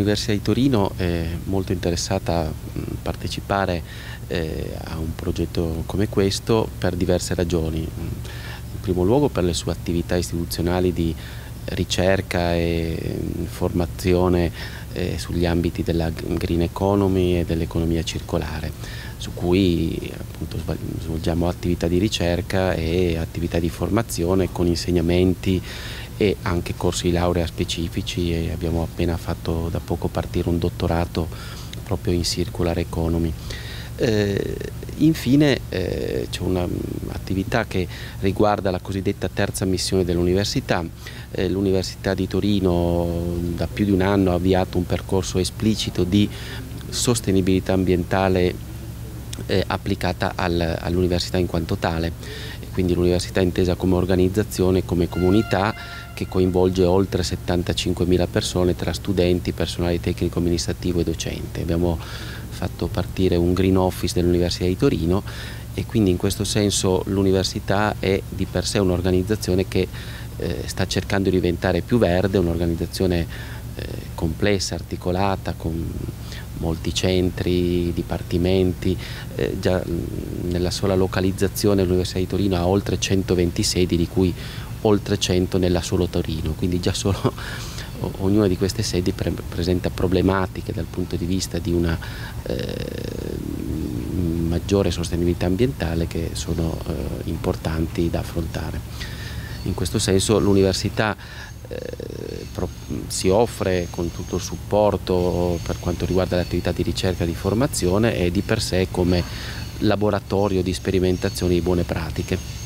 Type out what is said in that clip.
L'Università di Torino è molto interessata a partecipare eh, a un progetto come questo per diverse ragioni. In primo luogo per le sue attività istituzionali di ricerca e formazione eh, sugli ambiti della green economy e dell'economia circolare, su cui appunto, svolgiamo attività di ricerca e attività di formazione con insegnamenti e anche corsi di laurea specifici e abbiamo appena fatto da poco partire un dottorato proprio in circular economy. Eh, infine eh, c'è un'attività che riguarda la cosiddetta terza missione dell'università. Eh, L'Università di Torino da più di un anno ha avviato un percorso esplicito di sostenibilità ambientale eh, applicata al, all'università in quanto tale. Quindi l'università intesa come organizzazione, come comunità che coinvolge oltre 75.000 persone tra studenti, personale tecnico amministrativo e docente. Abbiamo fatto partire un Green Office dell'Università di Torino e quindi in questo senso l'università è di per sé un'organizzazione che eh, sta cercando di diventare più verde, un'organizzazione eh, complessa, articolata, con molti centri, dipartimenti, eh, già nella sola localizzazione l'Università di Torino ha oltre 120 sedi di cui oltre 100 nella solo Torino, quindi già solo ognuna di queste sedi pre presenta problematiche dal punto di vista di una eh, maggiore sostenibilità ambientale che sono eh, importanti da affrontare. In questo senso l'università eh, si offre con tutto il supporto per quanto riguarda le attività di ricerca e di formazione e di per sé come laboratorio di sperimentazione di buone pratiche.